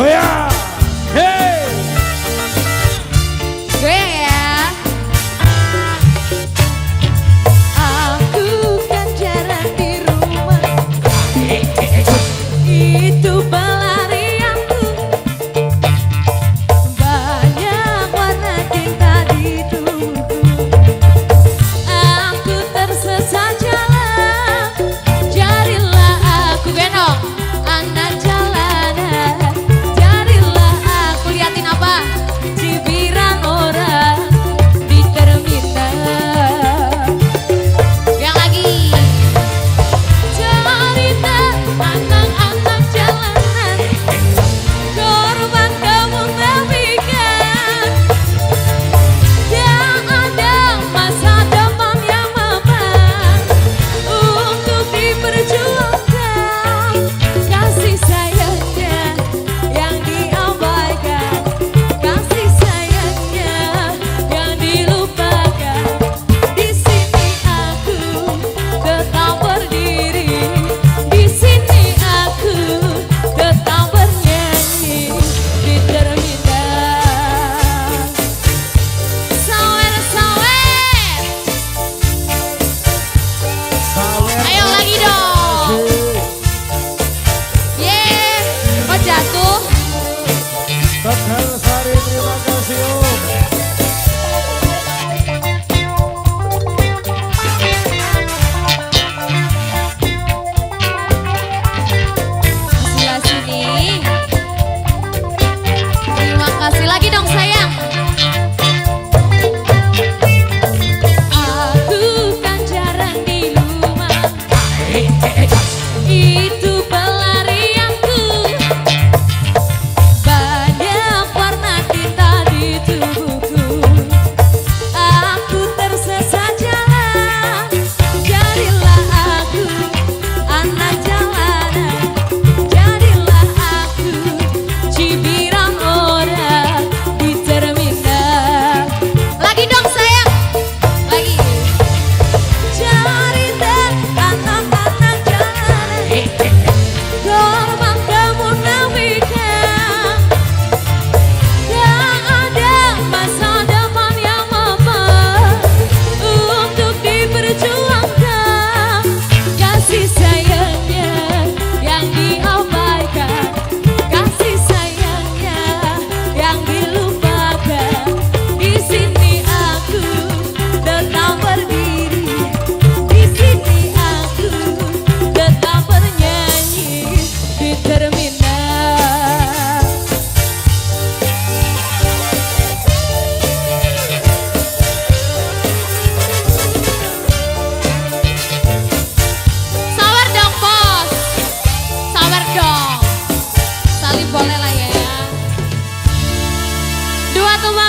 Yeah.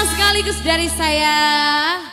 Sekaligus dari saya